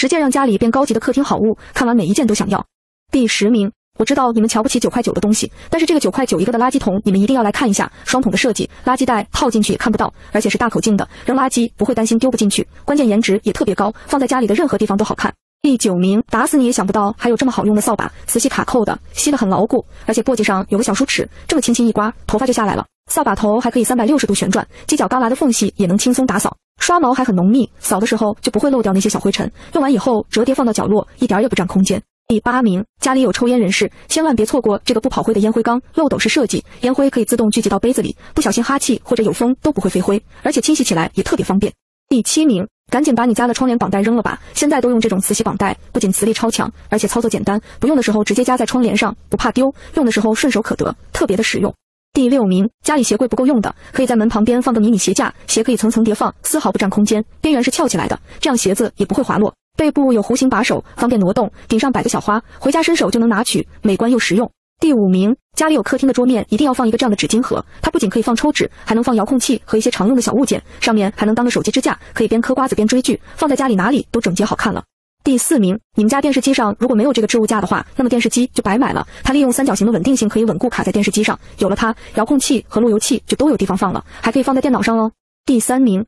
十件让家里变高级的客厅好物，看完每一件都想要。第十名，我知道你们瞧不起九块九的东西，但是这个九块九一个的垃圾桶，你们一定要来看一下，双桶的设计，垃圾袋套进去也看不到，而且是大口径的，扔垃圾不会担心丢不进去，关键颜值也特别高，放在家里的任何地方都好看。第九名，打死你也想不到还有这么好用的扫把，磁吸卡扣的，吸得很牢固，而且簸箕上有个小梳齿，这么轻轻一刮，头发就下来了。扫把头还可以三百六十度旋转，犄角旮旯的缝隙也能轻松打扫。刷毛还很浓密，扫的时候就不会漏掉那些小灰尘。用完以后折叠放到角落，一点也不占空间。第八名，家里有抽烟人士，千万别错过这个不跑灰的烟灰缸，漏斗式设计，烟灰可以自动聚集到杯子里，不小心哈气或者有风都不会飞灰，而且清洗起来也特别方便。第七名，赶紧把你家的窗帘绑带扔了吧，现在都用这种磁吸绑带，不仅磁力超强，而且操作简单，不用的时候直接夹在窗帘上，不怕丢，用的时候顺手可得，特别的实用。第六名，家里鞋柜不够用的，可以在门旁边放个迷你鞋架，鞋可以层层叠放，丝毫不占空间，边缘是翘起来的，这样鞋子也不会滑落。背部有弧形把手，方便挪动，顶上摆个小花，回家伸手就能拿取，美观又实用。第五名，家里有客厅的桌面，一定要放一个这样的纸巾盒，它不仅可以放抽纸，还能放遥控器和一些常用的小物件，上面还能当个手机支架，可以边嗑瓜子边追剧，放在家里哪里都整洁好看了。第四名，你们家电视机上如果没有这个置物架的话，那么电视机就白买了。它利用三角形的稳定性，可以稳固卡在电视机上。有了它，遥控器和路由器就都有地方放了，还可以放在电脑上哦。第三名，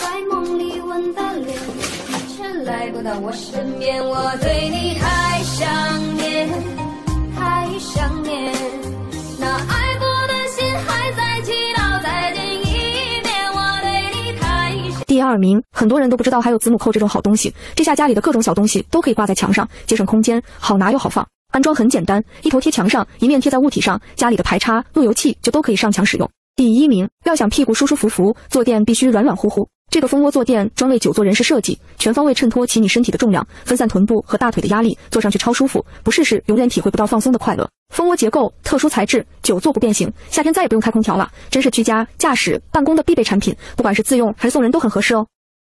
在梦里吻的脸，却来不到我身边，我对你太二名，很多人都不知道还有子母扣这种好东西，这下家里的各种小东西都可以挂在墙上，节省空间，好拿又好放。安装很简单，一头贴墙上，一面贴在物体上，家里的排插、路由器就都可以上墙使用。第一名，要想屁股舒舒服服，坐垫必须软软乎乎。这个蜂窝坐垫专为久坐人士设计，全方位衬托起你身体的重量，分散臀部和大腿的压力，坐上去超舒服，不试试永远体会不到放松的快乐。蜂窝结构，特殊材质，久坐不变形，夏天再也不用开空调了，真是居家、驾驶、办公的必备产品，不管是自用还是送人都很合适哦。